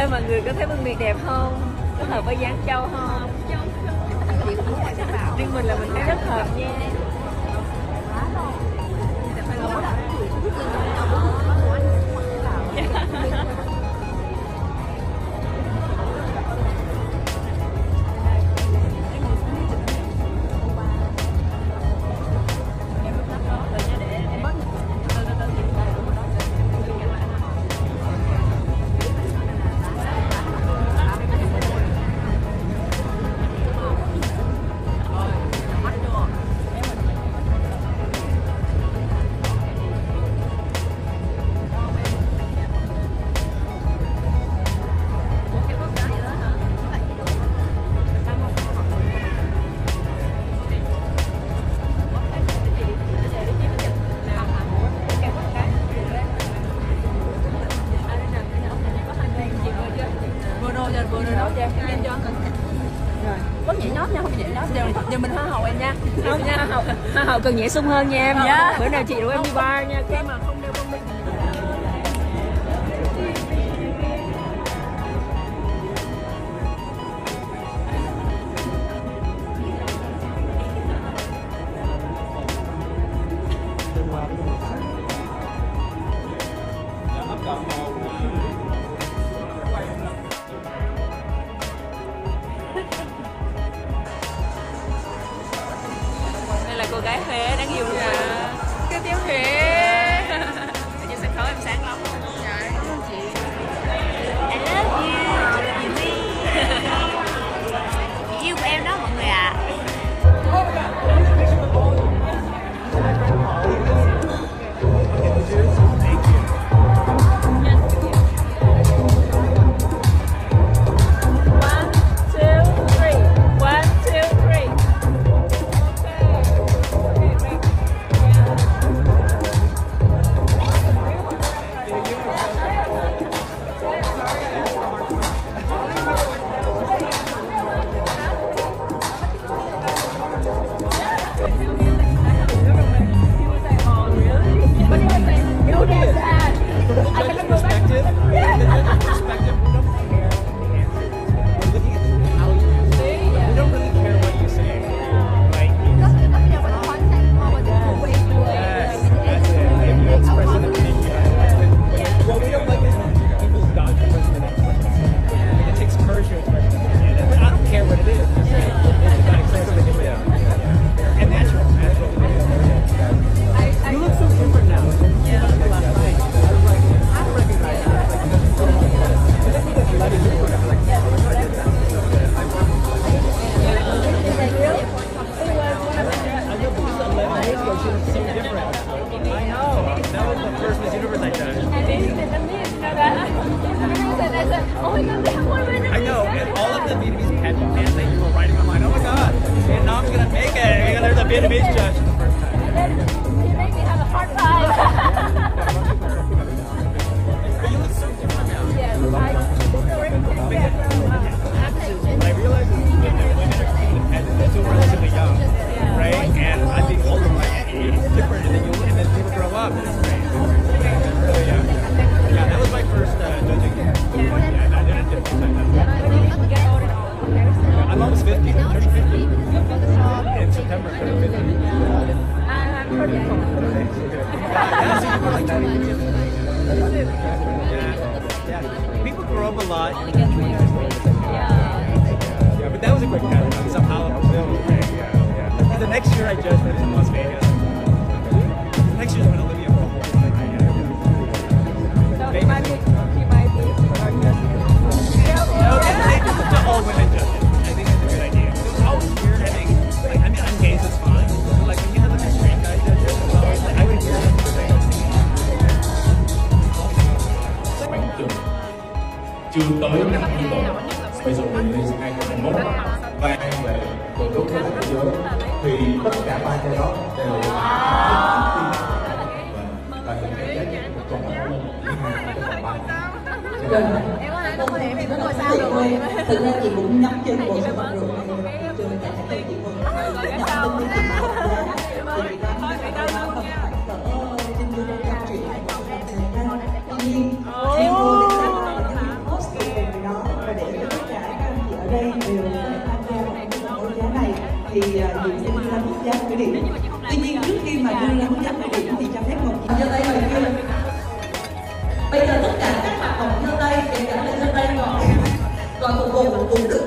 ơi mọi người có thấy Vân Miệt đẹp không? Có hợp với dáng châu không? Riêng mình là mình thấy rất hợp nha em cho. Rồi. Có nhảy nhót nha không nhảy nhót. Giờ giờ mình hoa hậu em nha. Không nha. Hậu. Hoa hậu cần nhẹ sung hơn nha em. Dạ. bữa nào chị rủ em đi bar nha. Khi mà không đeo bông đi Vietnamese judge the first time. And then you made me have a heart time. People grow up a lot. Yeah, but that was a great pattern. Because of how Brazil. Yeah, yeah. The next year I judged it in Las Vegas. The next year's when Olivia Pope chưa tới năm thi tuần Special Release 2021 và về quần chúng thế giới thì tất cả ba cái đó đều và những cái giá trị của toàn bộ hai cái phần ba. Thực ra chị cũng nhắm chân bộ sản phẩm rồi trường tại các chị mừng nhắm tin chị thì Diệu sẽ đưa ra mức giá khởi điểm tuy nhiên trước khi mà đưa ra mức giá khởi điểm thì cho phép một giơ tay ngoài kia bây giờ tất cả các bạn còn giơ tay để cả là giơ tay còn còn cùng cùng cũng được